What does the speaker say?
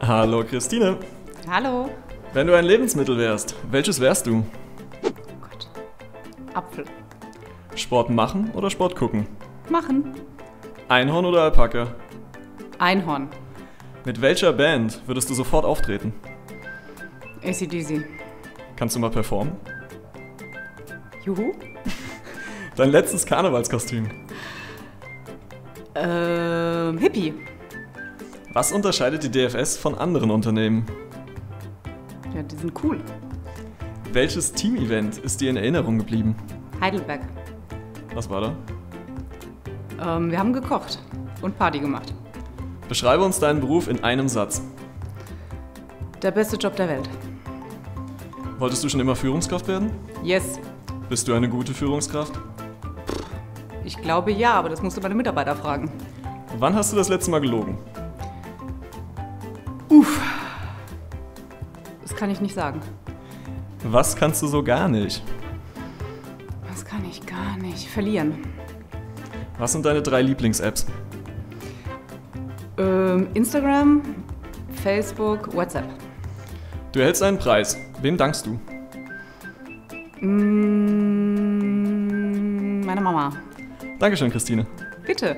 Hallo Christine. Hallo. Wenn du ein Lebensmittel wärst, welches wärst du? Oh Gott. Apfel. Sport machen oder Sport gucken? Machen. Einhorn oder Alpaka? Einhorn. Mit welcher Band würdest du sofort auftreten? ACDC. Kannst du mal performen? Juhu. Dein letztes Karnevalskostüm. Ähm, Hippie. Was unterscheidet die DFS von anderen Unternehmen? Ja, die sind cool. Welches Team-Event ist dir in Erinnerung geblieben? Heidelberg. Was war da? Ähm, wir haben gekocht und Party gemacht. Beschreibe uns deinen Beruf in einem Satz. Der beste Job der Welt. Wolltest du schon immer Führungskraft werden? Yes. Bist du eine gute Führungskraft? Ich glaube ja, aber das musst du meine Mitarbeiter fragen. Wann hast du das letzte Mal gelogen? Das kann ich nicht sagen. Was kannst du so gar nicht? Das kann ich gar nicht. Verlieren. Was sind deine drei Lieblings-Apps? Ähm, Instagram, Facebook, WhatsApp. Du erhältst einen Preis. Wem dankst du? Mm, meine Mama. Dankeschön, Christine. Bitte.